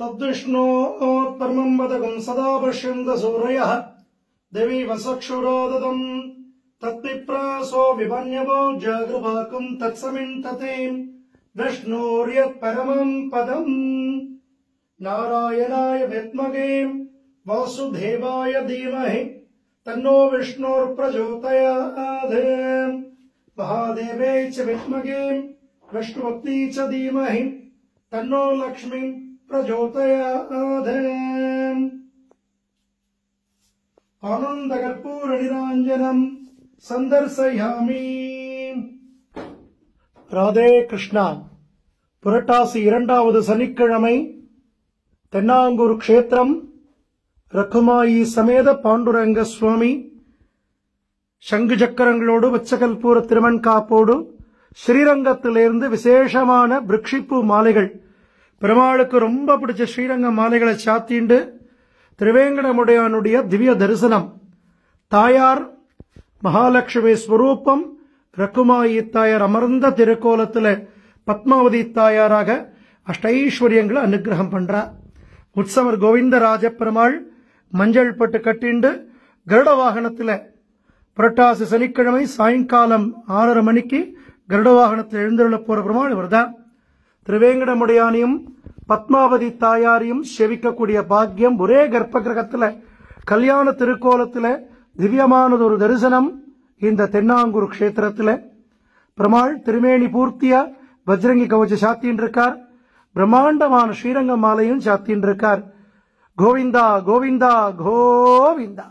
तद्विष्णोत्परमम् वदकम् सदा पश्यन्त सूरयः देवी वसक्षुरोदतम् तत्पिप्रासो विपन्यवो जागृभाकम् तत्समिन्तते। विष्णोर्यत्परमम् पदम्। नारायणाय विद्महे वासुदेवाय धीमहि तन्नो विष्णोर्प्रचोदयात्। महादेवे च विद्महे विष्णुभक्ति च धीमहि तन्नो लक्ष्मी प्रचोदयात् आनन्दकर्पूरनिराञ्जनम् सन्दर्शयामि ராதே கிருஷ்ணா புரட்டாசி இரண்டாவது சனிக்கிழமை தென்னாங்கூர் க்ஷேத்திரம் ரகுமாயி சமேத பாண்டுரங்க சுவாமி சங்கு சக்கரங்களோடு வச்சகல்பூர திருமண் காப்போடு ஸ்ரீரங்கத்திலிருந்து விசேஷமான விரக்ஷிப்பு மாலைகள் பெருமாளுக்கு ரொம்ப பிடிச்ச ஸ்ரீரங்க மாலைகளை சாத்திண்டு திரிவேங்கடமுடையானுடைய திவ்ய தரிசனம். தாயார் மகாலட்சுமி ஸ்வரூபம் ரகுமாயி தாயார் அமர்ந்த திருக்கோலத்தில் பத்மாவதி தாயாராக அஷ்டைஸ்வரியங்களை அனுகிரகம் பண்றார் உற்சவர் கோவிந்தராஜ பெருமாள் மஞ்சள் பட்டு கட்டிண்டு கருட வாகனத்தில் புரட்டாசி சனிக்கிழமை சாயங்காலம் ஆறரை மணிக்கு கருட வாகனத்தில் எழுந்துள்ள போற பெருமாள் இவர்தான். திரிவேங்கடமுடையானையும் பத்மாவதி தாயாரையும் செவிக்கக்கூடிய பாக்கியம் ஒரே கர்ப்ப கிரகத்தில் கல்யாண திருக்கோலத்தில் திவ்யமானது ஒரு தரிசனம் இந்த தென்னாங்கூர் கஷேத்திரத்தில். பெருமாள் திருமேனி பூர்த்தியா பஜ்ரங்கி கவச்ச சாத்தின்னு இருக்கார் பிரம்மாண்டமான ஸ்ரீரங்க மாலையும் சாத்தின்னு இருக்கார் கோவிந்தா கோவிந்தா கோவிந்தா.